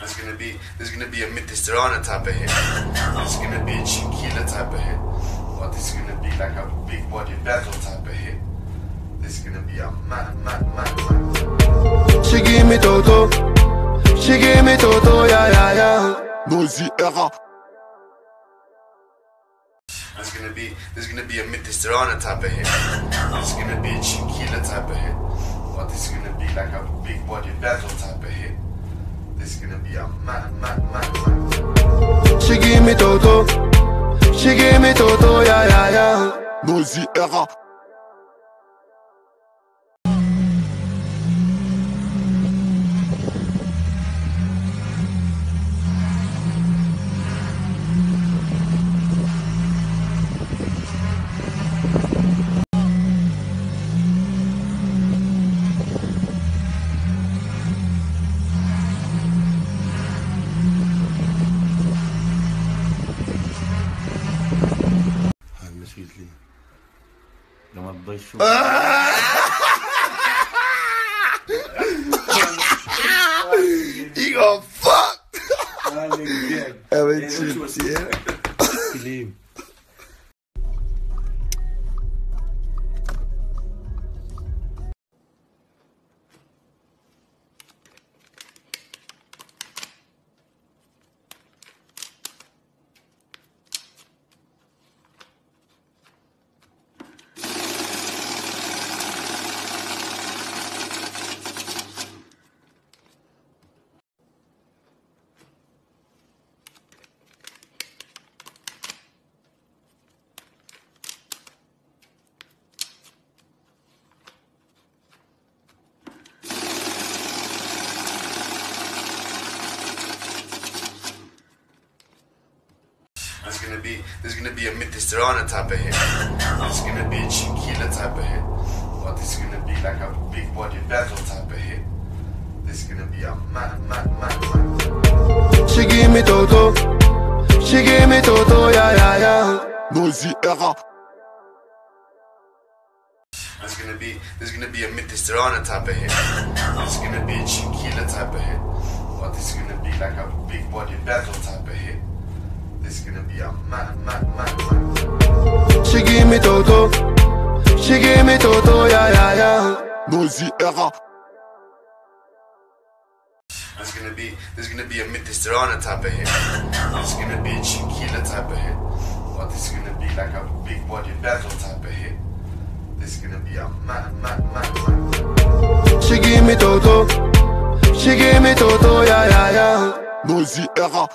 There's gonna be there's gonna be a Mediterranean type of hit. There's gonna be a Chiquila type of hit. Or this is gonna be like a big body battle type of hit. This is gonna be a mad, mad, mad, mad. She give me toto, she give me toto, yeah, yeah, yeah. Noizy era. There's gonna be there's gonna be a Mediterranean type of hit. There's gonna be a Chiquila type of hit. Or this is gonna be like a big body battle type of hit. This is gonna be a mad, mad, mad, mad. She give me toto, she give me toto, yeah, yeah, yeah. Noizy era. гризли. Прям от большого. Fuck! evet şimdi. Kliyim. Gonna be there's gonna be a Mediterranean type of hit. There's gonna be a Chiquila type of hit. Or this is gonna be like a big body battle type of hit. This is gonna be a mad, mad, mad, mad. She give me toto, she give me toto, yeah, yeah, yeah. Noizy era. There's gonna be there's gonna be a Mediterranean type of hit. There's gonna be a Chiquila type of hit. Or this is gonna be like a big body battle type of hit. This is gonna be a mad, mad, mad, mad. She give me toto, she give me toto, yeah, yeah, yeah. Noizy era. There's gonna be there's gonna be a Mediterranean type of hit. There's gonna be a Chiquila type of hit. Or this is gonna be like a big body battle type of hit. This is gonna be a mad, mad, mad, mad. She give me toto, she give me toto, yeah, yeah, yeah. Noizy era.